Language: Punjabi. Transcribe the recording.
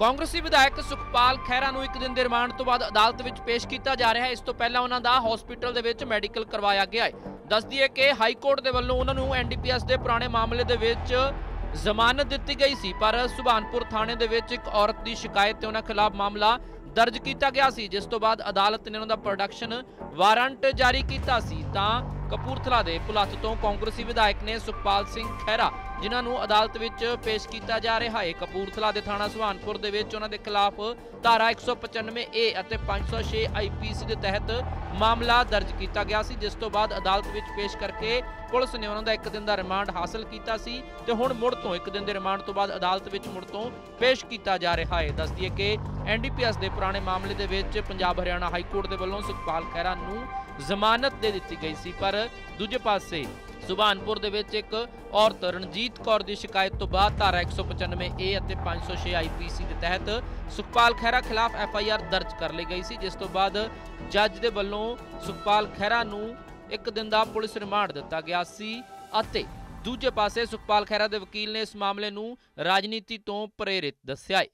ਕਾਂਗਰਸੀ ਵਿਧਾਇਕ ਸੁਖਪਾਲ ਖਹਿਰਾ ਨੂੰ ਇੱਕ ਦਿਨ ਦੇ ਰਿਮਾਂਡ ਤੋਂ ਬਾਅਦ ਅਦਾਲਤ ਵਿੱਚ ਪੇਸ਼ ਕੀਤਾ ਜਾ ਰਿਹਾ ਹੈ। ਇਸ ਤੋਂ ਪਹਿਲਾਂ ਉਹਨਾਂ ਦਾ ਹਸਪੀਟਲ ਦੇ ਵਿੱਚ ਮੈਡੀਕਲ ਕਰਵਾਇਆ ਗਿਆ ਹੈ। ਦੱਸ ਦਈਏ ਕਿ ਹਾਈ ਕੋਰਟ ਦੇ ਵੱਲੋਂ ਉਹਨਾਂ ਨੂੰ ਐਨਡੀਪੀਐਸ ਦੇ ਪੁਰਾਣੇ ਮਾਮਲੇ ਦੇ ਵਿੱਚ ਜ਼ਮਾਨਤ ਦਿੱਤੀ ਗਈ ਸੀ, ਪਰ ਸੁਭਾਨਪੁਰ ਥਾਣੇ ਦੇ ਵਿੱਚ ਇੱਕ ਔਰਤ ਦੀ ਸ਼ਿਕਾਇਤ ਤੇ ਉਹਨਾਂ ਖਿਲਾਫ ਮਾਮਲਾ ਦਰਜ ਕੀਤਾ ਗਿਆ ਸੀ, ਜਿਸ ਤੋਂ ਬਾਅਦ ਅਦਾਲਤ ਨੇ ਉਹਨਾਂ ਦਾ ਪ੍ਰੋਡਕਸ਼ਨ ਵਾਰੰਟ ਜਾਰੀ ਕੀਤਾ ਸੀ। ਤਾਂ ਕਪੂਰਥਲਾ ਦੇ ਪੁਲੱਤ ਤੋਂ ਕਾਂਗਰਸੀ ਵਿਧਾਇਕ ਨੇ ਸੁਖਪਾਲ ਸਿੰਘ ਖਹਿਰਾ ਜਿਨ੍ਹਾਂ ਨੂੰ ਅਦਾਲਤ ਵਿੱਚ ਪੇਸ਼ ਕੀਤਾ ਜਾ ਰਿਹਾ ਹੈ। ਕਪੂਰਥਲਾ ਦੇ ਥਾਣਾ ਸੁਹਾਨਪੁਰ ਦੇ ਵਿੱਚ ਉਹਨਾਂ ਦੇ ਖਿਲਾਫ ਧਾਰਾ 195 ਏ ਅਤੇ 506 ਆਈਪੀਸੀ ਦੇ ਤਹਿਤ ਮਾਮਲਾ ਦਰਜ ਕੀਤਾ ਗਿਆ ਸੀ, ਜਿਸ ਤੋਂ ਬਾਅਦ ਅਦਾਲਤ ਵਿੱਚ ਪੇਸ਼ ਕਰਕੇ ਪੁਲਿਸ ਨੇ ਉਹਨਾਂ ਦਾ ਇੱਕ ਦਿਨ ਦਾ ਰਿਮਾਂਡ ਹਾਸਲ ਕੀਤਾ ਸੀ ਤੇ ਹੁਣ ਮੁੜ ਤੋਂ ਇੱਕ ਦਿਨ ਦੇ ਰਿਮਾਂਡ ਤੋਂ ਬਾਅਦ ਅਦਾਲਤ ਵਿੱਚ ਮੁੜ ਤੋਂ ਪੇਸ਼ ਕੀਤਾ ਜਾ ਰਿਹਾ ਹੈ। ਦੱਸ ਦਈਏ ਕਿ ਐਨਡੀਪੀਐਸ ਦੇ ਪੁਰਾਣੇ ਮਾਮਲੇ ਦੇ ਵਿੱਚ ਪੰਜਾਬ ਹਰਿਆਣਾ ਹਾਈ ਕੋਰਟ ਦੇ ਵੱਲੋਂ ਸੁਖਪਾਲ ਖਹਿਰਾ ਨੂੰ ਜ਼ਮਾਨਤ ਦੇ ਦਿੱਤੀ ਗਈ ਸੀ, ਪਰ ਦੂਜੇ ਪਾਸੇ ਸੁਭਾਨਪੁਰ ਦੇ ਵਿੱਚ ਇੱਕ ਔਰਤ ਰਣਜੀਤ ਕੌਰ ਦੀ ਸ਼ਿਕਾਇਤ ਤੋਂ ਬਾਅਦ ਧਾਰਾ 195 ਏ ਅਤੇ 506 ਆਈਪੀਸੀ ਦੇ ਤਹਿਤ ਸੁਖਪਾਲ ਖਹਿਰਾ ਖਿਲਾਫ ਐਫ ਆਈ ਆਰ ਦਰਜ ਕਰ ਲਈ ਗਈ ਸੀ, ਜਿਸ ਤੋਂ ਬਾਅਦ ਜੱਜ ਦੇ ਵੱਲੋਂ ਸੁਖਪਾਲ ਖਹਿਰਾ ਨੂੰ ਇੱਕ ਦਿਨ ਦਾ ਪੁਲਿਸ ਰਿਮਾਂਡ ਦਿੱਤਾ ਗਿਆ ਸੀ ਅਤੇ ਦੂਜੇ ਪਾਸੇ ਸੁਖਪਾਲ ਖਹਿਰਾ ਦੇ ਵਕੀਲ ਨੇ ਇਸ ਮਾਮਲੇ ਨੂੰ ਰਾਜਨੀਤੀ ਤੋਂ ਪ੍ਰੇਰਿਤ ਦੱਸਿਆ ਹੈ।